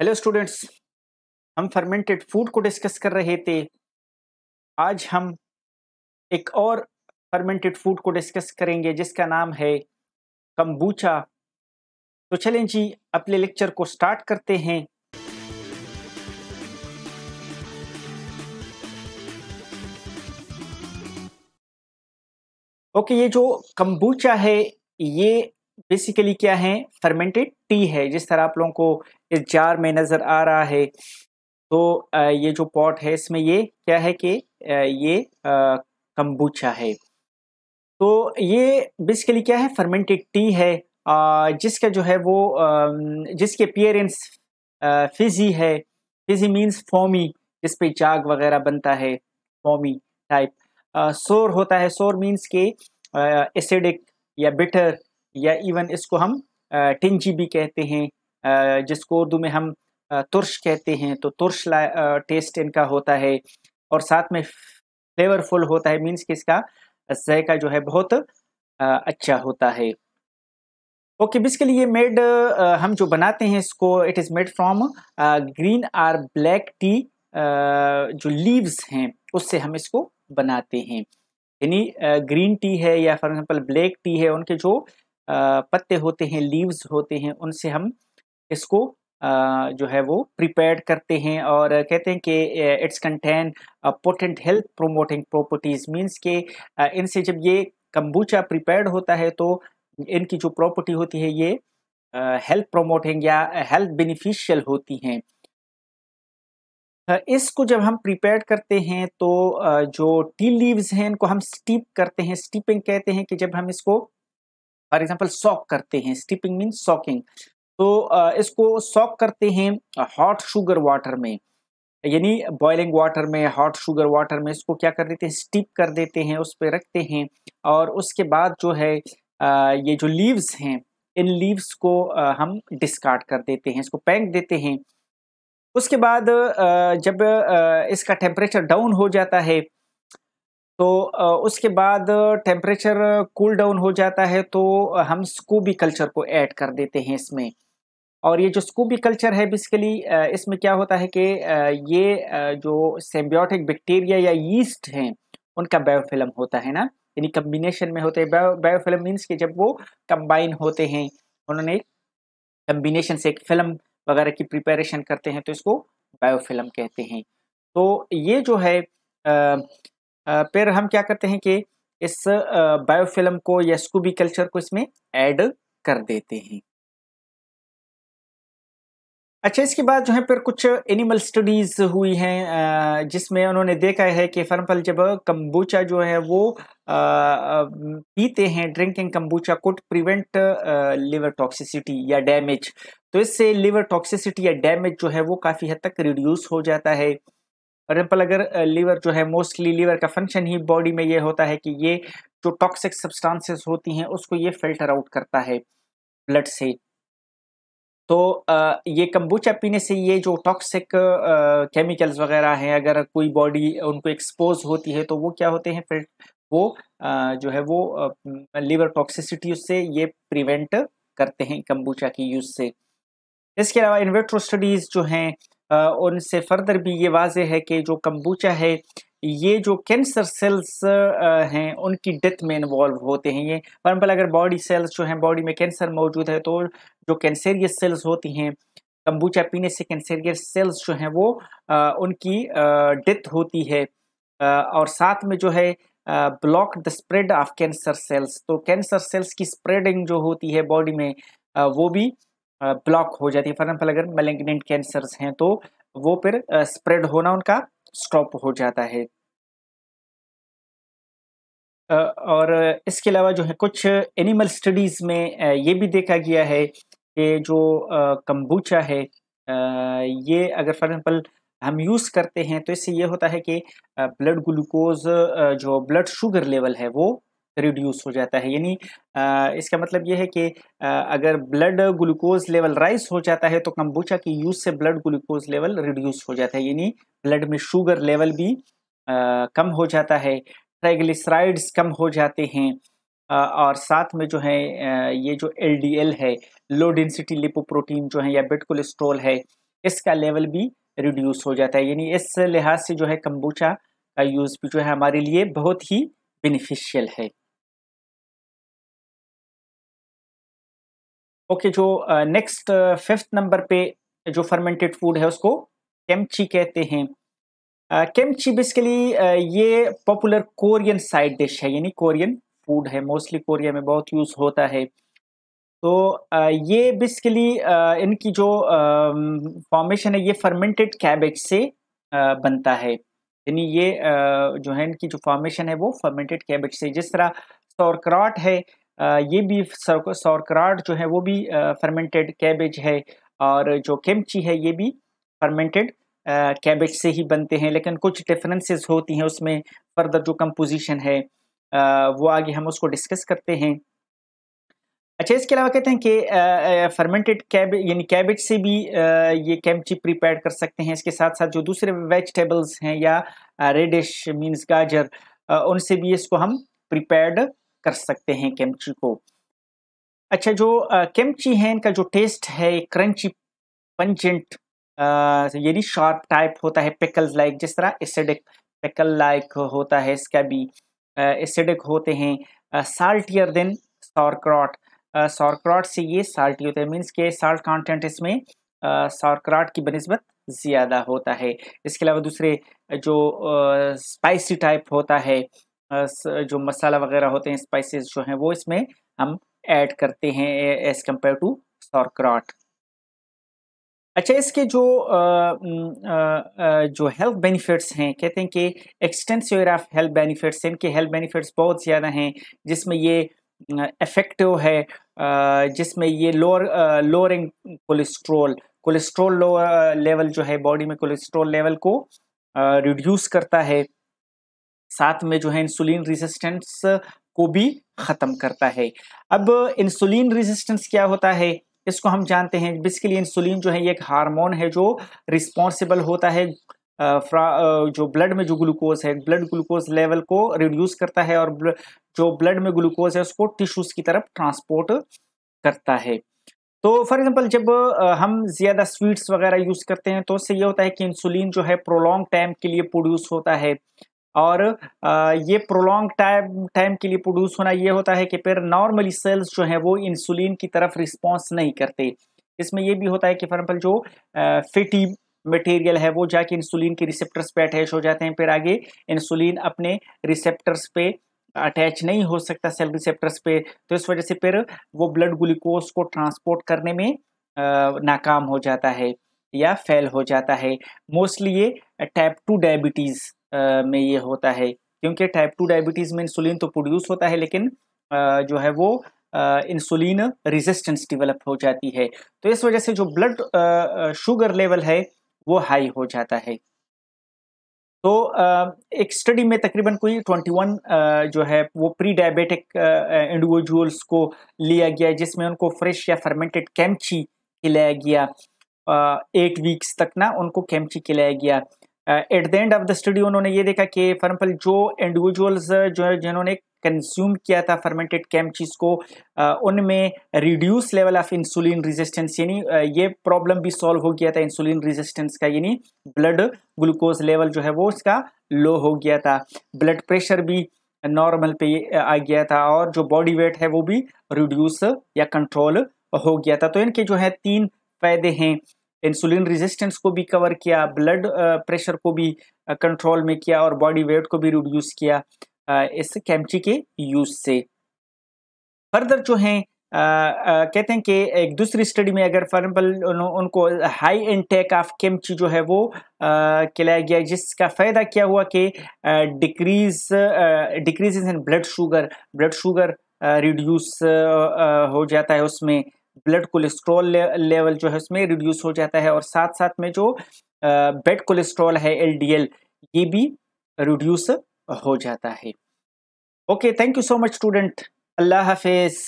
Hello students हम fermented food को discuss कर रहे थे। आज हम एक और फर्मेंटेड फ़ूड को डिस्कस करेंगे, जिसका नाम है कम्बूचा तो चलें जी, अपने लेक्चर को स्टार्ट करते हैं। ओके ये जो कम्बूचा है, ये बेसिकली क्या है? फर्मेंटेड टी है, जिस तरह आप लोगों को इस जार में नज़र आ रहा है। तो ये जो पॉट है, इसमें ये क्या है कि ये कम्बूचा है। तो ये बेसिकली क्या है? फर्मेंटेड टी है। जिसका जो है वो जिसके अपियरेंस फिजी है। फिजी मीन्स फॉमी जिस पे जाग वगैरह बनता है। फॉमी टाइप सोर होता है। सोर मीन्स के एसिडिक या बिटर या इवन इसको हम टिंजी भी कहते हैं जिसको उर्दू में हम तुर्श कहते हैं तो तुर्श टेस्ट इनका होता है और साथ में फ्लेवरफुल होता है मीन्स कि इसका जायका जो है बहुत अच्छा होता है। ओके बेसिकली ये मेड हम जो बनाते हैं इसको it is made from green or black tea जो लीव्स हैं, उससे हम इसको बनाते हैं। यानी ग्रीन टी है या फॉर एग्जांपल ब्लैक टी है, उनके जो पत्ते होते हैं लीव्स होते हैं, उनसे हम इसको जो है वो प्रिपेयर करते हैं और कहते हैं कि it's contain potent health promoting properties means के इनसे जब ये कम्बूचा प्रिपेयर्ड होता है तो इनकी जो प्रॉपर्टी होती है ये हेल्थ प्रोमोटिंग या हेल्थ बेनिफिशियल होती हैं। इसको जब हम प्रिपेयर करते हैं तो जो टी लीव्स हैं इनको हम स्टीप करते हैं। स्टीपिंग कहते हैं कि जब हम इसको फॉर एग्ज़ाम्पल सॉक करते हैं। Steeping mean soaking. तो इसको सॉक करते हैं हॉट शुगर वाटर में। यानी बॉइलिंग वाटर में, हॉट शुगर वाटर में इसको क्या कर देते हैं, स्टीप कर देते हैं, उस पर रखते हैं। और उसके बाद जो है ये जो लीव्स हैं, इन लीव्स को हम डिस्कार्ड कर देते हैं, इसको पैंक देते हैं। उसके बाद जब इसका टेम्परेचर डाउन हो जाता है तो उसके बाद टेम्परेचर कूल डाउन हो जाता है तो हम स्कूबी कल्चर को ऐड कर देते हैं इसमें। और ये जो स्कूबी कल्चर है बेसिकली इसमें क्या होता है कि ये जो सेम्बियोटिक बैक्टीरिया या यीस्ट हैं, उनका बायोफिल्म होता है ना? यानी कम्बिनेशन में होते हैं। बायो बायोफिल्म मीन्स कि जब वो कंबाइन होते हैं, उन्होंने कम्बिनेशन से एक फ़िल्म वगैरह की प्रिपरेशन करते हैं तो इसको बायोफिल्म कहते हैं। तो ये जो है फिर हम क्या करते हैं कि इस बायोफिल्म को या स्कूबी कल्चर को इसमें ऐड कर देते हैं। अच्छा इसके बाद जो है फिर कुछ एनिमल स्टडीज़ हुई हैं जिसमें उन्होंने देखा है कि फॉर जब कम्बूचा जो है वो पीते हैं, drinking kombucha could prevent liver toxicity या डैमेज। तो इससे लिवर टॉक्सिसिटी या डैमेज जो है वो काफ़ी हद तक रिड्यूस हो जाता है। एग्ज़ाम्पल अगर लीवर जो है मोस्टली लीवर का फ़ंक्शन ही बॉडी में ये होता है कि ये जो टॉक्सिक सब्सटेंसेस होती हैं, उसको ये फ़िल्टर आउट करता है ब्लड से। तो ये कम्बूचा पीने से ये जो टॉक्सिक केमिकल्स वगैरह हैं, अगर कोई बॉडी उनको एक्सपोज होती है तो वो क्या होते हैं, फिर वो जो है, वो लीवर टॉक्सिसिटी उससे ये प्रिवेंट करते हैं कम्बूचा की यूज़ से। इसके अलावा इन्वेट्रो स्टडीज़ जो हैं उनसे फर्दर भी ये वाज है कि जो कम्बूचा है, ये जो कैंसर सेल्स हैं, उनकी डेथ में इन्वॉल्व होते हैं। ये फॉर अगर बॉडी सेल्स जो हैं, बॉडी में कैंसर मौजूद है तो जो कैंसेरियस सेल्स होती हैं, कम्बूचा पीने से कैंसेरियस सेल्स जो हैं, वो उनकी डेथ होती है। और साथ में जो है block the spread of cancer cells. तो कैंसर सेल्स की स्प्रेडिंग जो होती है बॉडी में वो भी ब्लॉक हो जाती है। फॉर एग्ज़ाम्पल अगर मेलेग्नेंट कैंसर्स हैं तो वो फिर स्प्रेड होना उनका स्टॉप हो जाता है। और इसके अलावा जो है, कुछ एनिमल स्टडीज़ में ये भी देखा गया है कि जो कम्बूचा है ये अगर फॉर एग्ज़ाम्पल हम यूज़ करते हैं तो इससे ये होता है कि ब्लड ग्लूकोज जो ब्लड शुगर लेवल है, वो रिड्यूस हो जाता है। यानी इसका मतलब ये है कि अगर ब्लड ग्लूकोज लेवल राइज हो जाता है तो कम्बूचा की यूज़ से ब्लड ग्लूकोज लेवल रिड्यूस हो जाता है। यानी ब्लड में शुगर लेवल भी आ, कम हो जाता है ट्राइग्लिसराइड्स कम हो जाते हैं और साथ में जो है ये जो एलडीएल है लो डेंसिटी लिपोप्रोटीन जो है या बेड कोलेस्ट्रोल है इसका लेवल भी रिड्यूस हो जाता है। यानी इस लिहाज से जो है कम्बूचा का यूज़ भी जो है हमारे लिए बहुत ही बेनिफिशियल है। ओके जो नेक्स्ट फिफ्थ नंबर पे जो फर्मेंटेड फ़ूड है उसको केमची कहते हैं। केमची बेसिकली ये पॉपुलर कोरियन साइड डिश है, यानी कोरियन फ़ूड है। मोस्टली कोरिया में बहुत यूज़ होता है। तो ये बेसिकली इनकी जो फॉर्मेशन है, ये फर्मेंटेड कैबेज से बनता है। यानी ये जो है इनकी जो फॉर्मेशन है वो फर्मेंटेड कैबेज से। जिस तरह सौरक्राट है ये भी सौरक्राट जो है वो भी फर्मेंटेड कैबेज है और जो केमची है ये भी फर्मेंटेड कैबेज से ही बनते हैं, लेकिन कुछ डिफरेंसेस होती हैं उसमें फर्दर जो कंपोजिशन है वो आगे हम उसको डिस्कस करते हैं। अच्छा इसके अलावा कहते हैं कि फर्मेंटेड कैब यानी कैबेज से भी ये कैमची प्रिपेयर कर सकते हैं। इसके साथ साथ जो दूसरे वेजिटेबल्स हैं या रेडिश मीन्स गाजर उनसे भी इसको हम प्रिपेयर्ड कर सकते हैं केमची को। अच्छा जो केमची है, इनका जो टेस्ट है क्रंची पंजेंट यानी शार्प टाइप होता है पिकल्स लाइक जिस तरह एसिडिक पिकल लाइक होता है, इसका भी एसिडिक होते हैं साल्टियर देन सॉरक्रॉट सॉरक्रॉट से ये साल्टी होता है मीन्स के साल्ट कंटेंट इसमें सॉरक्रॉट की बनस्बत ज़्यादा होता है। इसके अलावा दूसरे जो स्पाइसी टाइप होता है जो मसाला वगैरह होते हैं स्पाइसेस जो हैं वो इसमें हम ऐड करते हैं एज़ कंपेयर टू सॉरक्रॉट अच्छा इसके जो आ, आ, जो हेल्थ बेनिफिट्स हैं कहते हैं कि एक्सटेंसिव ऑफ़ हेल्थ बेनिफिट्स इनके हेल्थ बेनिफिट्स बहुत ज़्यादा हैं जिसमें ये इफ़ेक्टिव है जिसमें ये lower lowering cholesterol cholesterol lower level जो है बॉडी में कोलेस्ट्रोल लेवल को रिड्यूस करता है। साथ में जो है इंसुलिन रेजिस्टेंस को भी ख़त्म करता है। अब इंसुलिन रेजिस्टेंस क्या होता है? इसको हम जानते हैं। बेसिकली इंसुलिन जो है ये एक हार्मोन है जो रिस्पॉन्सिबल होता है जो ब्लड में जो ग्लूकोज है ब्लड ग्लूकोज लेवल को रिड्यूस करता है और जो ब्लड में ग्लूकोज है उसको टिश्यूज की तरफ़ ट्रांसपोर्ट करता है। तो फॉर एग्जांपल जब हम ज़्यादा स्वीट्स वगैरह यूज़ करते हैं तो उससे ये होता है कि इंसुलिन जो है प्रोलॉन्ग टाइम के लिए प्रोड्यूस होता है। और ये प्रोलॉन्ग टाइम टाइम के लिए प्रोड्यूस होना ये होता है कि फिर नॉर्मली सेल्स जो हैं वो इंसुलिन की तरफ़ रिस्पॉन्स नहीं करते। इसमें ये भी होता है कि फॉर एग्ज़ाम्पल जो फिटी मटेरियल है वो जाके इंसुलिन के रिसेप्टर्स पे अटैच हो जाते हैं, फिर आगे इंसुलिन अपने रिसेप्टर्स पे अटैच नहीं हो सकता सेल रिसेप्टर्स पे। तो इस वजह से फिर वो ब्लड ग्लूकोज को ट्रांसपोर्ट करने में नाकाम हो जाता है या फेल हो जाता है। मोस्टली ये टाइप टू डायबिटीज़ में ये होता है। क्योंकि टाइप टू डायबिटीज़ में इंसुलिन तो प्रोड्यूस होता है, लेकिन जो है वो इंसुलिन रेजिस्टेंस डेवलप हो जाती है। तो इस वजह से जो ब्लड शुगर लेवल है, वो हाई हो जाता है। तो एक स्टडी में तकरीबन कोई 21 जो है वो प्री डायबिटिक इंडिविजुअल्स को लिया गया, जिसमें उनको फ्रेश या फर्मेंटेड कैमची खिलाया गया। एट वीक्स तक ना उनको कैमची खिलाया गया। At the end of the study उन्होंने ये देखा कि फॉर एग्ज़ाम्पल जो इंडिविजुअल्स जो है जिन्होंने कंज्यूम किया था फर्मेंटेड कैम चीज़ को उनमें reduce level of insulin resistance यानी ये प्रॉब्लम भी सॉल्व हो गया था इंसुलिन रेजिस्टेंस का, यानी ब्लड ग्लूकोज लेवल जो है वो उसका लो हो गया था। ब्लड प्रेशर भी नॉर्मल पे आ गया था और जो बॉडी वेट है वो भी रिड्यूस या कंट्रोल हो गया था। तो इनके जो है तीन फ़ायदे हैं। इंसुलिन रेजिस्टेंस को भी कवर किया ब्लड प्रेशर को भी कंट्रोल में किया और बॉडी वेट को भी रिड्यूस किया इस कैमची के यूज़ से। फर्दर जो है कहते हैं कि एक दूसरी स्टडी में अगर फॉर एग्ज़ाम्पल उनको हाई इनटेक ऑफ़ केमची जो है वो खिलाया गया, जिसका फ़ायदा क्या हुआ कि decrease decrease in blood sugar blood sugar reduce हो जाता है उसमें। ब्लड कोलेस्ट्रॉल लेवल जो है उसमें रिड्यूस हो जाता है और साथ साथ में जो बेड कोलेस्ट्रॉल है एलडीएल ये भी रिड्यूस हो जाता है। Okay thank you so much student अल्लाह हाफिज़।